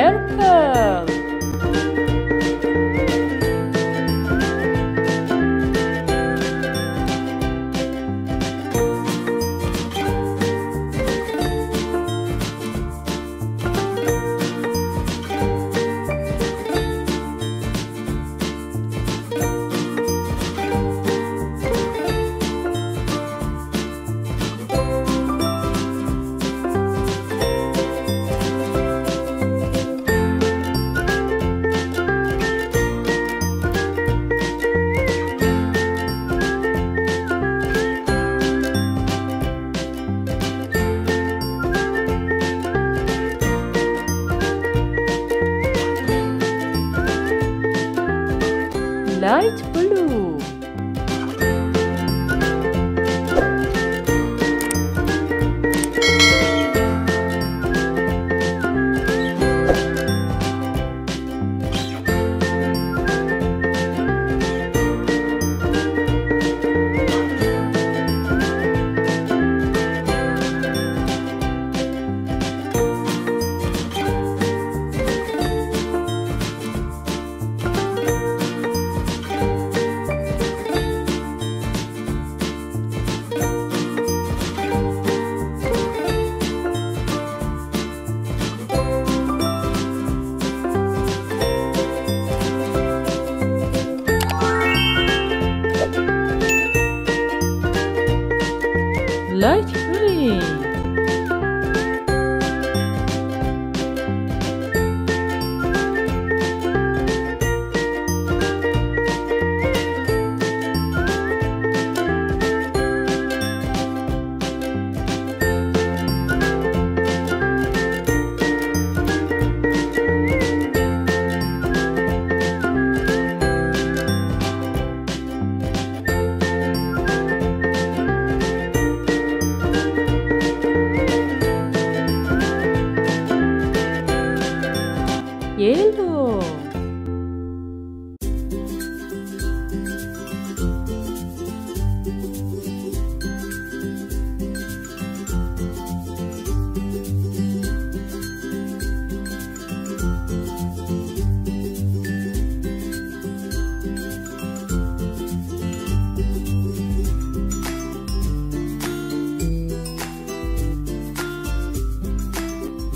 purple. гуляють полюють.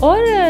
और